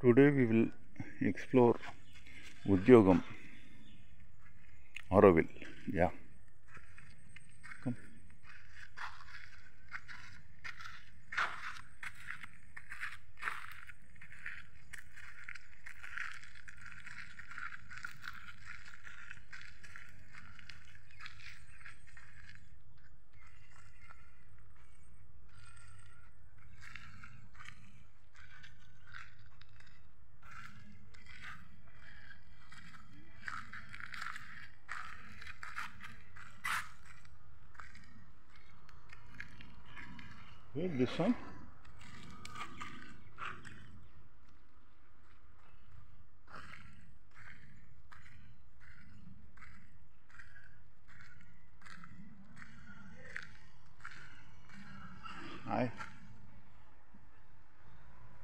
Today we will explore Udyogam, Auroville. Yeah. Here, this one. Hi.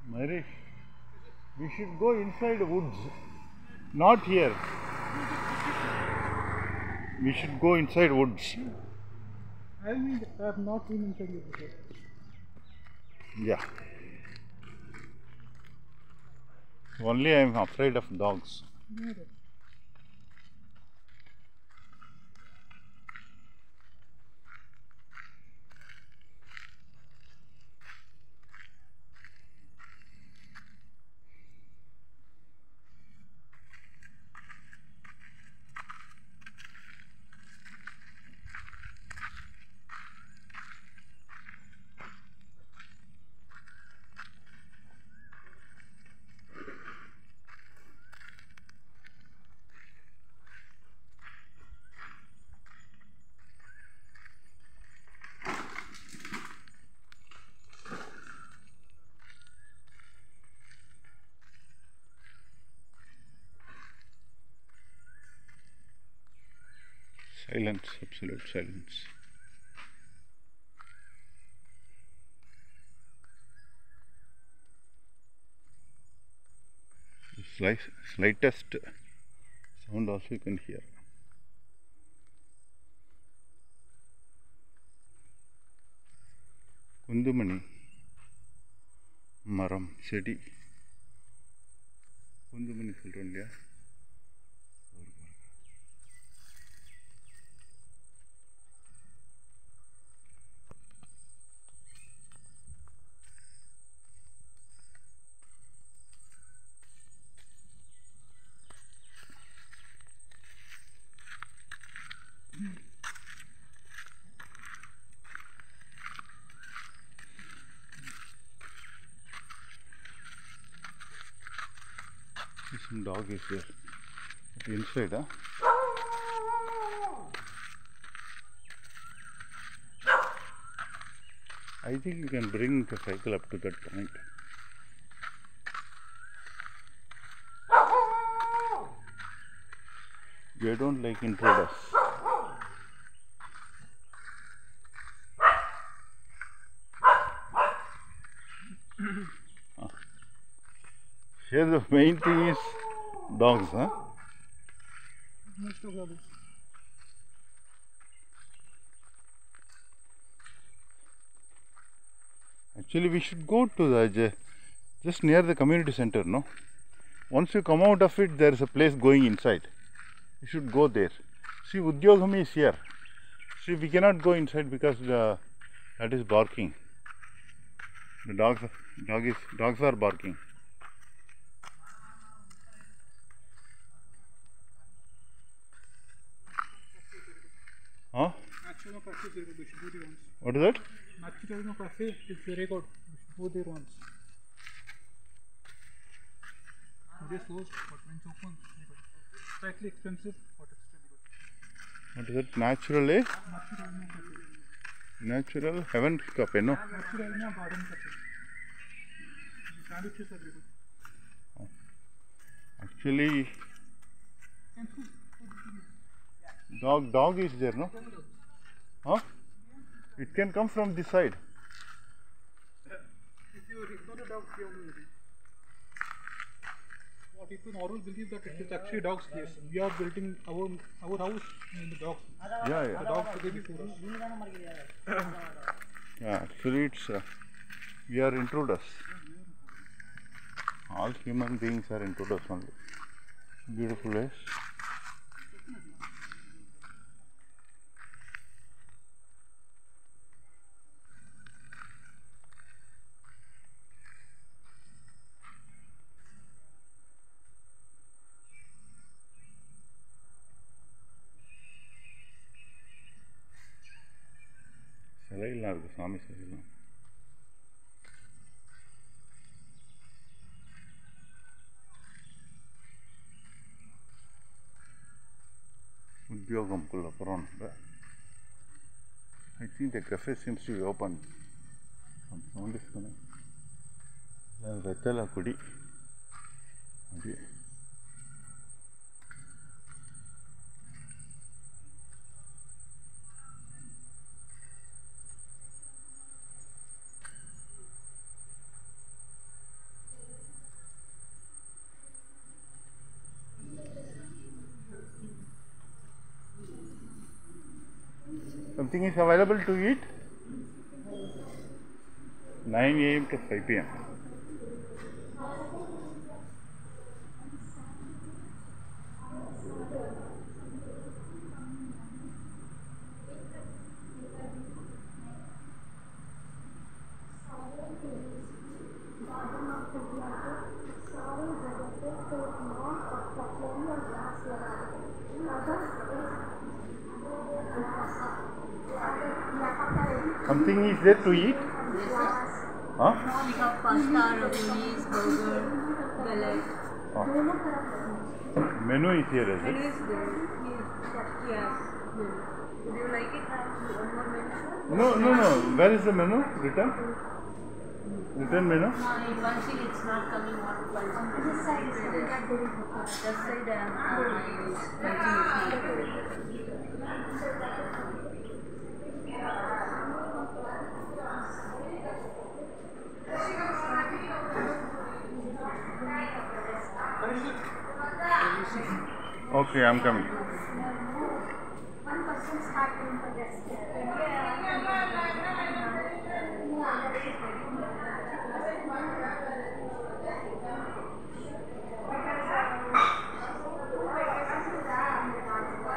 Marish, we should go inside woods. Not here. We should go inside woods. I mean, I have not been inside before. Yeah. Only I am afraid of dogs. Silence, absolute silence. The slight, slightest sound also you can hear. குந்துமணி மரம் செடி குந்துமணி சொல்கிறோம் இல்லையா Dog is here. Inside, huh? I think you can bring the cycle up to that point. They don't like intruders. Here the main thing is dogs, huh? Actually, we should go to the ju- just near the community center, no? Once you come out of it, there is a place going inside. You should go there. See, Udyogam is here. See, we cannot go inside because the that is barking. The dogs, dog is, dogs are barking. Huh? Natural cafe is good. We should go there once. What is that? Natural cafe is very good. We should go there once. It is closed, but when it's open, it's. Slightly expensive, but it's really good. What is it? Natural, eh? Natural cafe. Natural heaven cafe, no? Natural garden cafe. The sandwiches are very good. Actually, And food. Dog dog is there, no? Huh? It can come from this side. If you ignore the dogs. What people Auroville believe that it is actually dog's place. We are building our our house in the dogs. Yeah, The yeah. dogs are there before us. Yeah, actually, it's uh, we are intruders. All human beings are intruders only. Beautiful place. சிலைகள்லாம் இருக்குது சாமி சிலைகள்லாம் உத்தியோகம்குள்ள அப்புறம் ஐ think the cafe Sims to open sound is வெத்தலை குடி அப்படியே Something is available to eat? 9 a.m. to 5 p.m. Something is there to eat? Huh? We have pasta, raviolis, burger, galette. Oh. Menu is here, is Menu it? is there. Yes. Yes. Would you like it? One more menu? No, no, no. Where is the menu? Written? Written menu? My bunching, it's not coming out bunching. this side is uh, coming at the river. Just side, my is not there. Okay, I'm coming.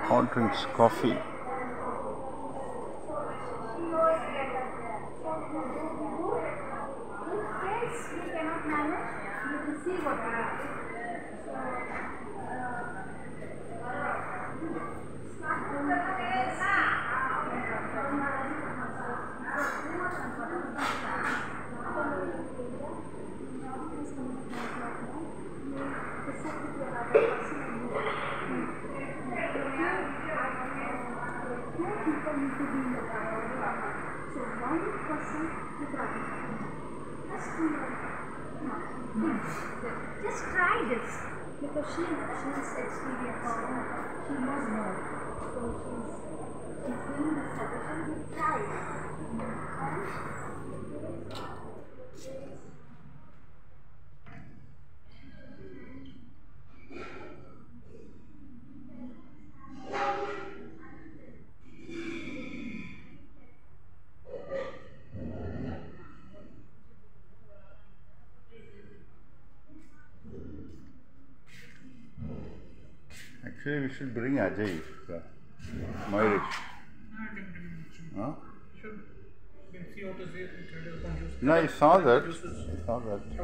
Hot drinks, coffee. In case we cannot manage, you will see what we do. Two people need to be in the car. So one person with running. Just do Just try this because she she is experienced. She must know. So she's she's giving the suggestion. You try it. Actually, we should bring Ajay. Uh, Mayurish. Huh? Should. You can see what is there. and try to conduce- No, I saw that. I saw that.